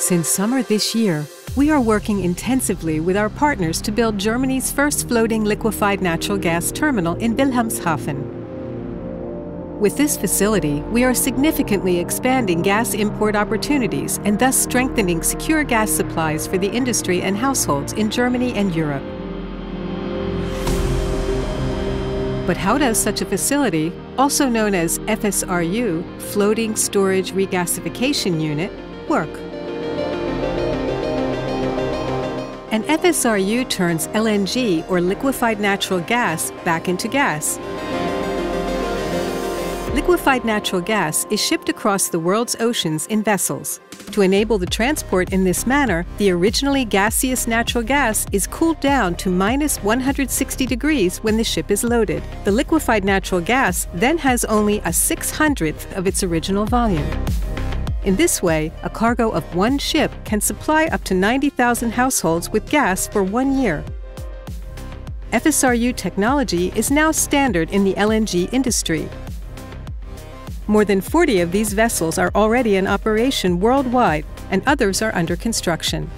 Since summer this year, we are working intensively with our partners to build Germany's first floating liquefied natural gas terminal in Wilhelmshaven. With this facility, we are significantly expanding gas import opportunities and thus strengthening secure gas supplies for the industry and households in Germany and Europe. But how does such a facility, also known as FSRU, Floating Storage Regasification Unit, work? An FSRU turns LNG or liquefied natural gas back into gas. Liquefied natural gas is shipped across the world's oceans in vessels. To enable the transport in this manner, the originally gaseous natural gas is cooled down to minus 160 degrees when the ship is loaded. The liquefied natural gas then has only a 600th of its original volume. In this way, a cargo of one ship can supply up to 90,000 households with gas for one year. FSRU technology is now standard in the LNG industry. More than 40 of these vessels are already in operation worldwide, and others are under construction.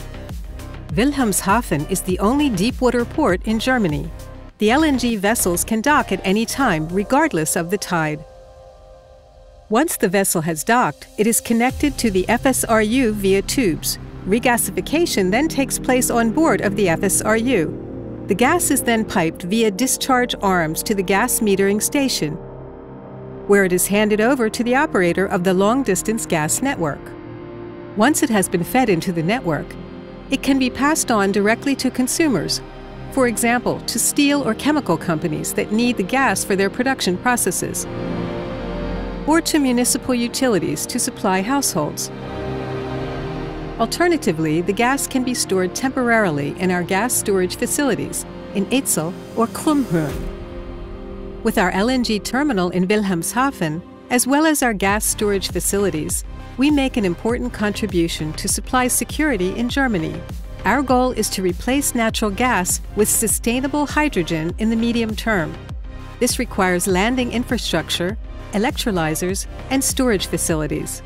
Wilhelmshaven is the only deepwater port in Germany. The LNG vessels can dock at any time, regardless of the tide. Once the vessel has docked, it is connected to the FSRU via tubes. Regasification then takes place on board of the FSRU. The gas is then piped via discharge arms to the gas metering station, where it is handed over to the operator of the long distance gas network. Once it has been fed into the network, it can be passed on directly to consumers, for example, to steel or chemical companies that need the gas for their production processes or to municipal utilities to supply households. Alternatively, the gas can be stored temporarily in our gas storage facilities in Etzel or Krummhörn. With our LNG terminal in Wilhelmshaven, as well as our gas storage facilities, we make an important contribution to supply security in Germany. Our goal is to replace natural gas with sustainable hydrogen in the medium term. This requires landing infrastructure electrolyzers, and storage facilities.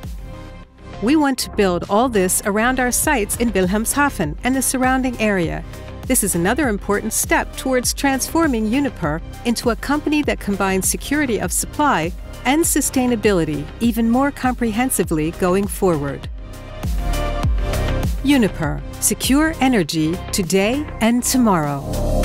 We want to build all this around our sites in Wilhelmshaven and the surrounding area. This is another important step towards transforming Uniper into a company that combines security of supply and sustainability even more comprehensively going forward. Uniper, secure energy today and tomorrow.